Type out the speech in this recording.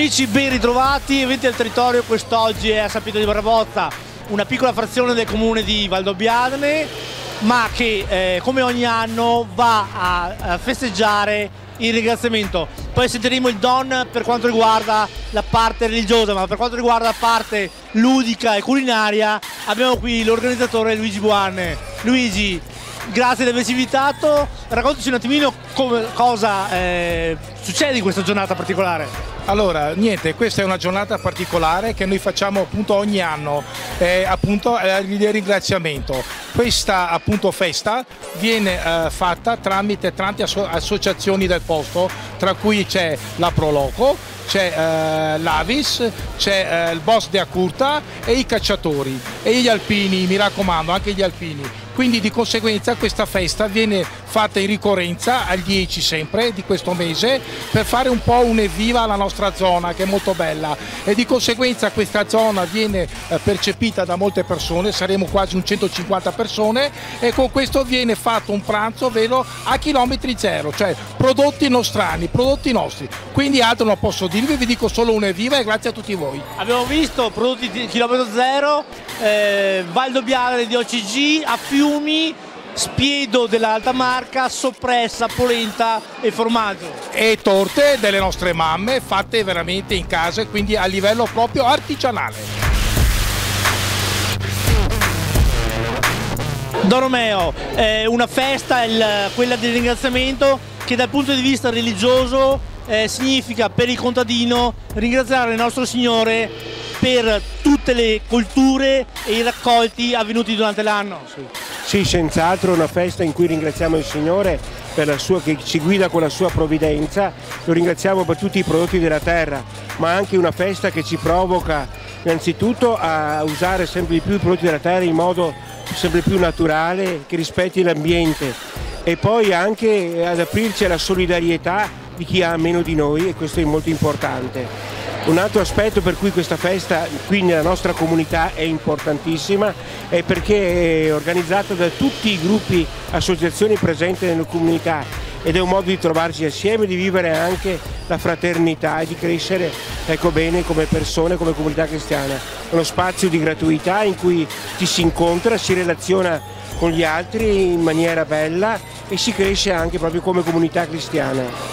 Amici, ben ritrovati, eventi al territorio, quest'oggi è a San Pietro di Barabozza, una piccola frazione del comune di Valdobbiadene, ma che eh, come ogni anno va a, a festeggiare il ringraziamento. Poi sentiremo il Don per quanto riguarda la parte religiosa, ma per quanto riguarda la parte ludica e culinaria abbiamo qui l'organizzatore Luigi Buanne. Luigi, grazie di averci invitato, raccontaci un attimino come, cosa eh, succede in questa giornata particolare. Allora, niente, questa è una giornata particolare che noi facciamo appunto ogni anno, eh, appunto il ringraziamento. Questa appunto festa viene eh, fatta tramite tante asso associazioni del posto, tra cui c'è la Proloco, c'è eh, l'Avis, c'è eh, il boss de Acurta e i cacciatori e gli alpini, mi raccomando, anche gli alpini quindi di conseguenza questa festa viene fatta in ricorrenza al 10 sempre di questo mese per fare un po' un'evviva alla nostra zona che è molto bella e di conseguenza questa zona viene eh, percepita da molte persone, saremo quasi un 150 persone e con questo viene fatto un pranzo vero a chilometri zero, cioè prodotti nostrani, prodotti nostri, quindi altro non posso dirvi, vi dico solo un'evviva e grazie a tutti voi. Abbiamo visto prodotti chilometro zero, eh, Valdobbiadene di OCG, a Fiumi, spiedo dell'alta marca, soppressa, polenta e formaggio. E torte delle nostre mamme fatte veramente in casa, quindi a livello proprio artigianale. Don Romeo, eh, una festa, il, quella del ringraziamento, che dal punto di vista religioso eh, significa per il contadino ringraziare il nostro Signore per tutte le colture e i raccolti avvenuti durante l'anno. Sì. Sì, senz'altro una festa in cui ringraziamo il Signore sua, che ci guida con la sua provvidenza, lo ringraziamo per tutti i prodotti della terra, ma anche una festa che ci provoca innanzitutto a usare sempre di più i prodotti della terra in modo sempre più naturale, che rispetti l'ambiente e poi anche ad aprirci alla solidarietà di chi ha meno di noi e questo è molto importante. Un altro aspetto per cui questa festa qui nella nostra comunità è importantissima è perché è organizzata da tutti i gruppi, associazioni presenti nella comunità ed è un modo di trovarci assieme, di vivere anche la fraternità e di crescere ecco bene come persone, come comunità cristiana. Uno spazio di gratuità in cui ci si incontra, si relaziona con gli altri in maniera bella e si cresce anche proprio come comunità cristiana.